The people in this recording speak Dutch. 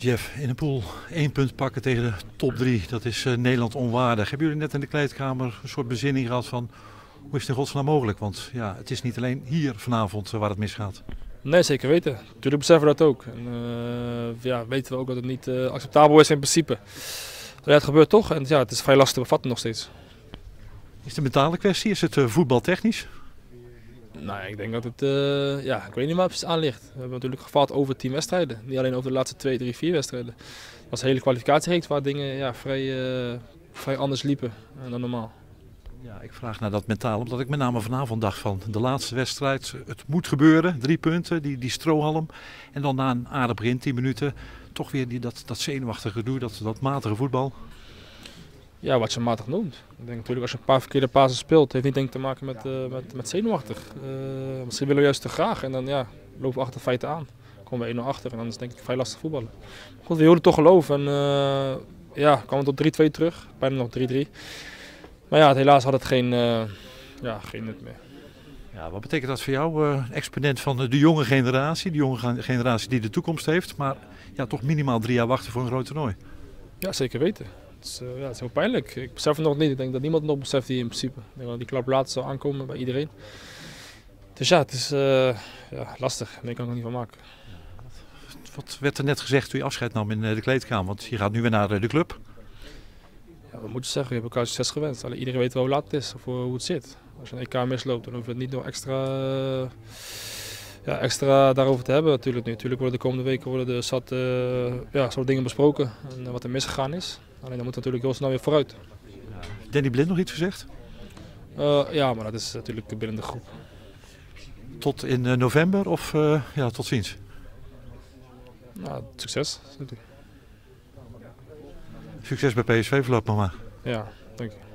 Jeff, in een pool één punt pakken tegen de top drie, dat is uh, Nederland onwaardig. Hebben jullie net in de kleedkamer een soort bezinning gehad van hoe is het in godsnaam mogelijk? Want ja, het is niet alleen hier vanavond uh, waar het misgaat. Nee, zeker weten. Natuurlijk beseffen we dat ook. En uh, ja, weten we ook dat het niet acceptabel is in principe. Ja, het gebeurt toch en ja, het is vrij lastig te bevatten nog steeds. Is het een mentale kwestie? Is het voetbaltechnisch? Nou, ik denk dat het, uh, ja, ik weet niet waar het aan ligt. We hebben natuurlijk gevat over tien wedstrijden. Niet alleen over de laatste twee, drie, vier wedstrijden. Het was een hele kwalificatiereeks waar dingen ja, vrij, uh, vrij anders liepen dan normaal. Ja, ik vraag naar dat mentaal, omdat ik met name vanavond dacht van de laatste wedstrijd. Het moet gebeuren, drie punten, die, die strohalm. En dan na een aardig begin, tien minuten, toch weer die, dat, dat zenuwachtige gedoe, dat, dat matige voetbal. Ja, wat je matig noemt. Ik denk natuurlijk als je een paar verkeerde pasen speelt, heeft niet denk te maken met, uh, met, met zenuwachtig. Uh, misschien willen we juist te graag en dan ja, lopen we achter feiten aan. komen we 1-0 achter en dan is het denk ik vrij lastig voetballen. Goed, we wilden toch geloven en uh, ja, kwamen tot 3-2 terug, bijna nog 3-3. Maar ja, helaas had het geen, ja, geen nut meer. Ja, wat betekent dat voor jou, exponent van de jonge generatie, de jonge generatie die de toekomst heeft, maar ja, toch minimaal drie jaar wachten voor een groot toernooi? Ja, zeker weten. Het is, uh, ja, het is heel pijnlijk. Ik besef het nog niet. Ik denk dat niemand het nog beseft die in principe. Ik denk dat die klap later zal aankomen bij iedereen. Dus ja, het is uh, ja, lastig. Daar kan ik nog niet van maken. Wat werd er net gezegd toen je afscheid nam in de kleedkamer? Want je gaat nu weer naar de club. Ja, we moeten zeggen, we hebben elkaar succes gewenst. Alleen iedereen weet wel hoe laat het is of hoe het zit. Als je een EK misloopt, dan hoef je het niet nog extra, ja, extra daarover te hebben. Natuurlijk, nu. natuurlijk worden de komende weken worden er zat, uh, ja, soort dingen besproken. En wat er misgegaan is. Alleen dan moet natuurlijk heel snel weer vooruit. Danny Blind nog iets gezegd? Uh, ja, maar dat is natuurlijk binnen de groep. Tot in uh, november of uh, ja, tot ziens? Nou, succes. Succes bij PSV voorlopig maar. Ja, dank je. Dank je.